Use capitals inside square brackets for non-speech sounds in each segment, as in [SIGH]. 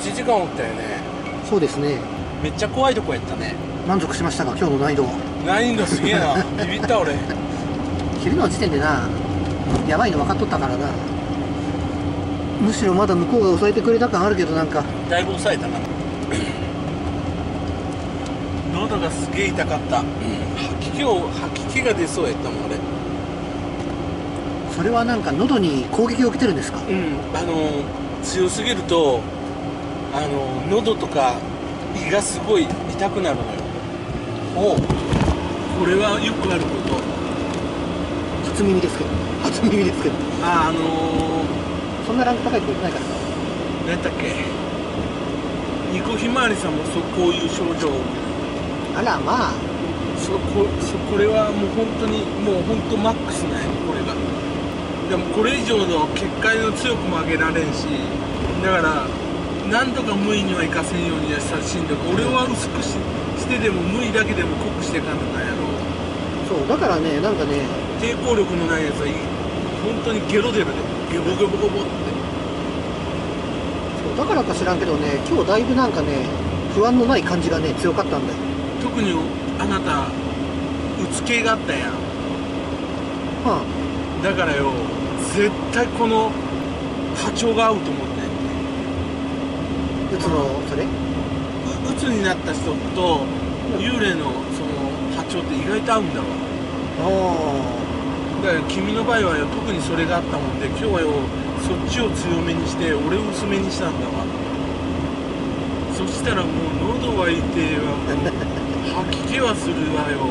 1時間おったよね。そうですね。めっちゃ怖いとこやったね。満足しましたが今日の難易度。難易度すげえな。[LAUGHS] ビビった俺。昼の時点でなやばいの分かっとったからな。むしろまだ向こうが抑えてくれた感あるけどなんか。だいぶ抑えたな。[LAUGHS] 喉がすげえ痛かった。吐き気を吐き気が出そうやったもん俺。それはなんか喉に攻撃を受けてるんですか？うん。あの強すぎるとあの喉とか胃がすごい痛くなるのよ。おう。これはよくあること。初耳ですけど。初耳ですけど。ああのそんなランク高い子いないから。何やったっけ？ニコひまわりさんもそこういう症状あらまあ。そこそこれはもう本当にもう本当マックスなんや。これが。でもこれ以上の結界の強くも上げられんし。だからなんとか無意にはいかせんようにはしたしんどく俺は薄くししてでも無意だけでも濃くしていかんとかやろそうだからねなんかね抵抗力のないやつはい本当にゲロ出るでゲボゲボゲボって。そうだからか知らんけどね今日だいぶなんかね不安のない感じがね強かったんだよ。特にあなたうつ系があったやん。はだからよ絶対この波長が合うと思ってつのそれ？うつになった人と幽霊のその波長って意外と合うんだわ。あだから君の場合はよ特にそれがあったもんで今日はよそっちを強めにして俺を薄めにしたんだわ。そしたらもう喉が痛いわ。もう吐き気はするわよ。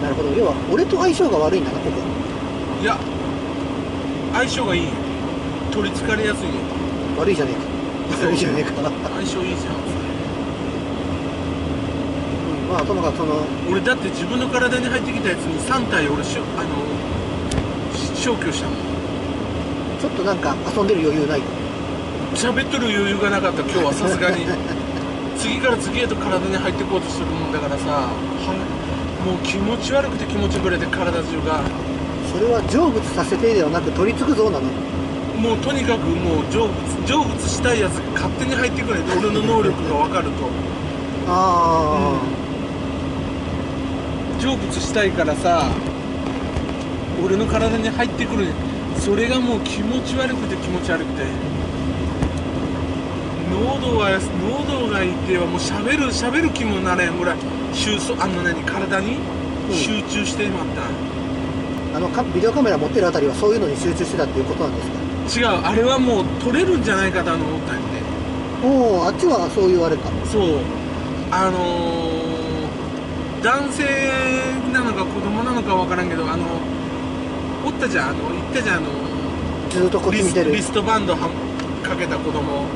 あなるほど。要は俺と相性が悪いんだなここ。いや相性がいい。よ取りつかれやすいよ。悪いじゃねえか悪いじゃねえか相性いいじゃん。まあともかくその俺だって自分の体に入ってきたやつに3体俺しょあのし消去したもんちょっとなんか遊んでる余裕ない？喋っとる余裕がなかった。今日はさすがに。[LAUGHS] 次から次へと体に入ってこうとするもんだからさ。はもう気持ち悪くて気持ちぶれて体中が。それは成仏させてではなく取り付くぞなのもうとにかくもう成仏成仏したいやつが勝手に入ってくれて俺の能力が分かると。あ成仏したいからさ俺の体に入ってくる。それがもう気持ち悪くて気持ち悪くて。喉が喉が痛いわ。もう喋る喋る気もなれん。ぐらい収束あの何体に？うん。集中してまった、ああのかビデオカメラ持ってるあたりはそういうのに集中してたっていうことなんですか？違うあれはもう撮れるんじゃないかと思ったんでおおあっちはそういうあれかそう。あのー、男性なのか子供なのかわからんけどあのおったじゃんあの言ったじゃんあのずっとこっちリス見てる。リリストバンドはかけた子供。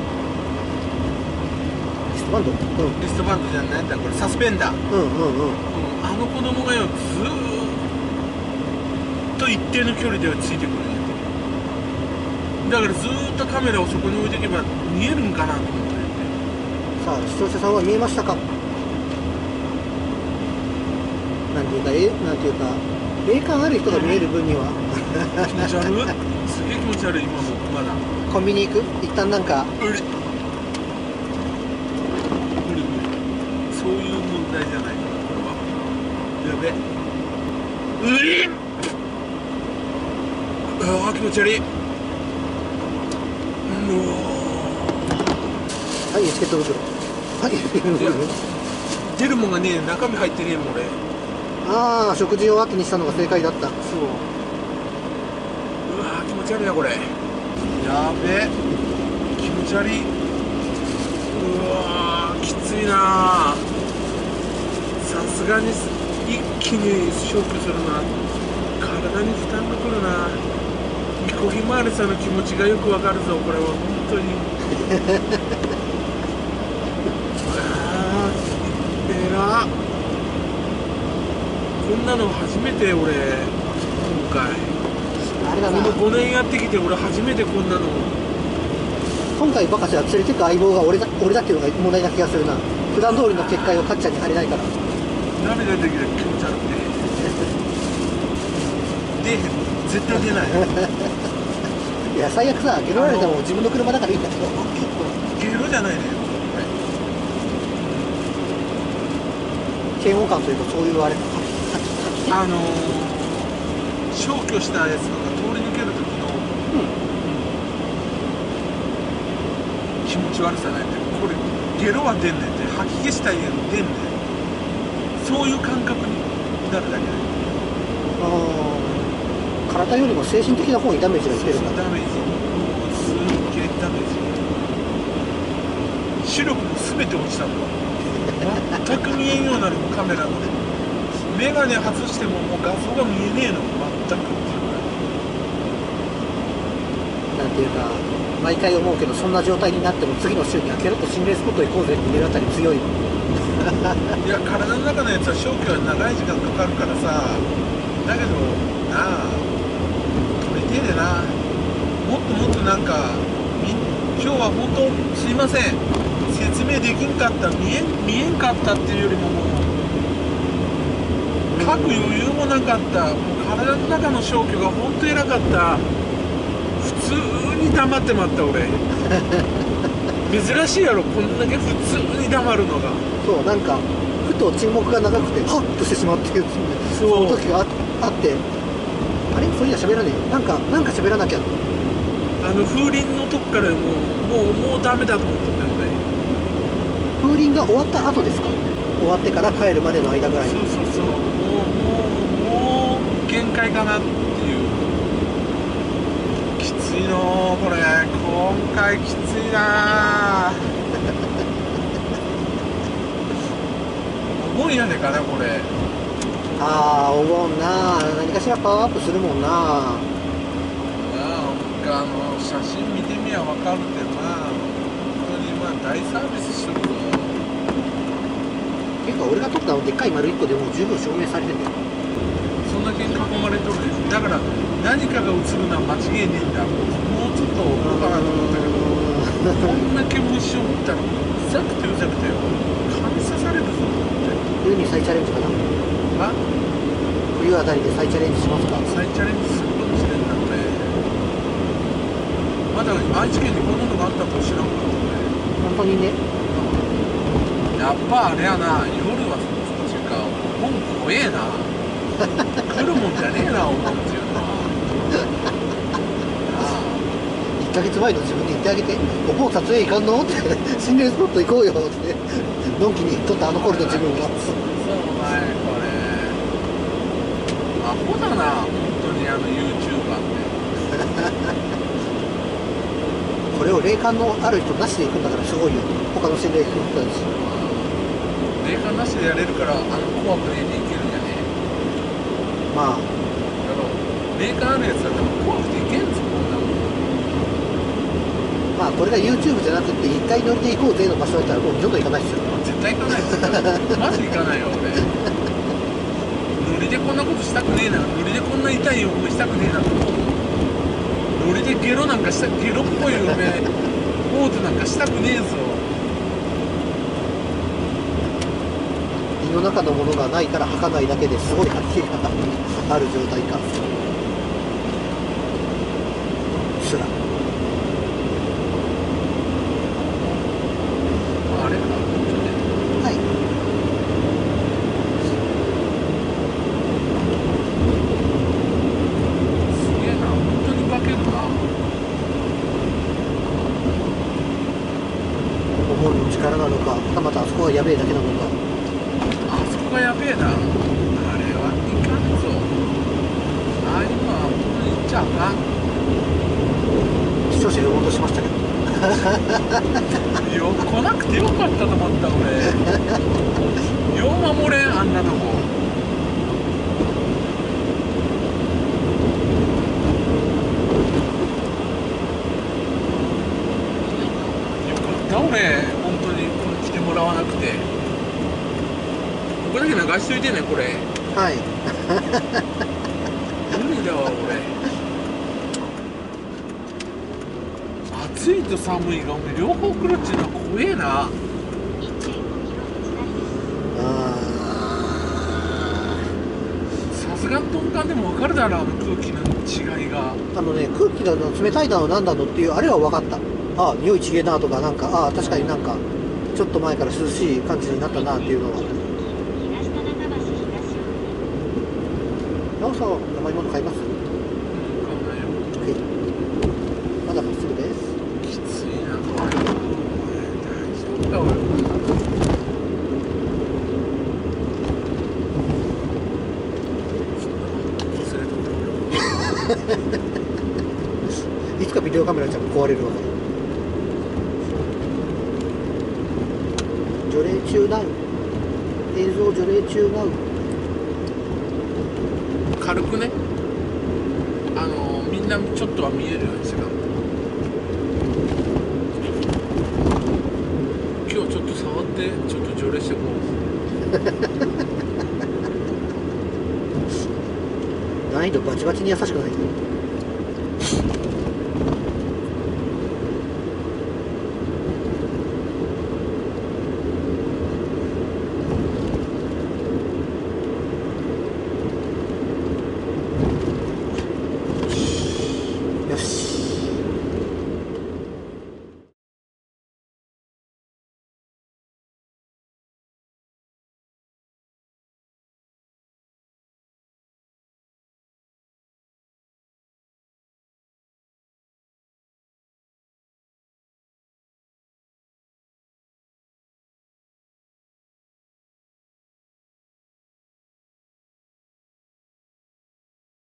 ストバンド？うん。リストバンドじゃないんだこれサスペンダー、うんうんうん。うんあの子供がよずーっと一定の距離ではついてくるだからずーっとカメラをそこに置いていけば見えるんかなと思って。さあ視聴者さんは見えましたか？なんていうかえなんていうか霊感ある人が見える分には。気持ち悪い。すげえ気持ち悪い今もまだ。コンビニ行く？一旦なんか？無理無理無理そういう問題じゃない。これはやべ。うりああ気持ち悪い。うはいエチケット袋。はい。[LAUGHS] 出るもんがねえ中身入ってねえもん俺。ああ食事を後にしたのが正解だった。そう。うわー気持ち悪いなこれ。やべえ。気持ち悪い。うわーきついなさすがにす一気に消去するな体に負担がくるなみこひまわりさんの気持ちがよくわかるぞこれは本当に。[LAUGHS] あーえらっ。こんなの初めて俺今回。あれだなこの5年やってきて俺初めてこんなの。今回バカしは連れてく相棒が俺だ俺だっていうのが問題な気がするな。普段通りの結界をカッチャに貼れないから。涙出てきて気持ち悪くて [LAUGHS] 絶対出ない。いや最悪さゲロられても自分の車だからいいんだけど。ゲロじゃないね嫌悪感というかそういうあれ。かあのー、消去したやつとか通り抜ける時の。気持ち悪さないってこれゲロは出んねんって。吐き気したいやん出んねん。そういう感覚になるだけで。あー体よりも精神的な方にダメージがいってるんだダメージもうすっげえダメージ視力も全て落ちたの全く見えんようになるカメラの眼鏡外してももう画像が見えねえの全くっていう。ぐらいなんていうか毎回思うけどそんな状態になっても次の週に開けると心霊スポット行こうぜって言えるあたり強いいや体の中のやつは消去は長い時間かかるからさ。だけどなあ止めてえでなもっともっとなんかみ今日は本当すいません。説明できんかった見えん見えんかったっていうよりももう書く余裕もなかった。もう体の中の消去が本当偉かった。普通に黙ってまった俺。珍しいやろこんだけ普通に黙るのが。そうなんかふと沈黙が長くてハッとしてしまうってその時がああってあれ？そういや喋らねえよ。なんかなんか喋らなきゃ。あの風鈴のとこからもうもうもうダメだと思ったんだよね風鈴が終わった後ですか？終わってから帰るまでの間ぐらいそうそうそう。もうもうもう限界かなっていう。きついの。これ今回きついな。お盆やねんかなこれああお盆な。何かしらパワーアップするもんな。なああの写真見てみや分かるってまあ本当にまあ大サービスしとるぞ。ていうか俺が撮ったあのでっかい丸1個でもう十分証明されてるんだよ。そんだけ囲まれとるねだから何かが映るのは間違いねえんだ。もうちょっとどうかなと思ったけど。こんだけ虫を見たらうざくてうざくて蚊に刺されるぞって。冬に再チャレンジかなあ冬あたりで再チャレンジしますか？再チャレンジするかもしれんなこれまだ愛知県にこんなのがあったと知らんかったね。本当にね？やっぱあれやな。夜はっていうかお盆怖えな。[LAUGHS] 来るもんじゃねえなお盆っていうのはな。[LAUGHS] あ。1ヶ月前の自分に言ってあげて「お盆撮影行かんの?」って「心霊スポット行こうよ」って。のんきに撮ったあの頃の自分がそうお前ホだな。本当にあの YouTuber って。これを霊感のある人なしで行くんだからすごいよ。他の心霊人たち霊感なしでやれるからあの怖くねえでいけるんじゃねえ。まあ。だろ霊感あるやつだったら怖くていけんぞこんなもんまあこれが YouTube じゃなくて一回乗りで行こうぜの場所だったらもう二度と行かないですよ。絶対行かないですよ。マジ行かないよ俺ノリでこんなことしたくねえなノリでこんな痛い思いしたくねえなノリでゲロなんかしたゲロっぽいよね。ポーズなんかしたくねえぞ。胃の中のものがないから吐かないだけですごい吐き気がある状態か。すらあれかはいすげえな本当に化けるなお盆の力なのかはたまたあそこがやべえだけなのかあそこがやべえなあれはいかんぞああいうのは本当に言っちゃあか？ん視聴者呼ぼうとしましたけどよ来なくてよか？ったと思った俺よう守れんあんなとこよか？った俺本当にこれ来てもらわなくてここだけ流しといてねこれはい無理だわ俺暑いと寒いがお前両方来るっていうのは怖えな。あさすすがんとんかんでも分かるだろあの空気の違いが。あのね空気だの冷たいだのなんだのっていうあれは分かった。ああ匂いちげえなとかなんかああ確かになんかちょっと前から涼しい感じになったなっていうのがなおさん甘いもの買います分かんないよ OK まだまっすぐですきついなこれ大丈夫か俺そんな忘れとったいつかビデオカメラちゃ壊れるわけ。除霊中だよ映像除霊中だよ軽くね。あのみんなちょっとは見えるようにしてた。今日ちょっと触ってちょっと除霊してこ [LAUGHS] 難易度バチバチに優しくない？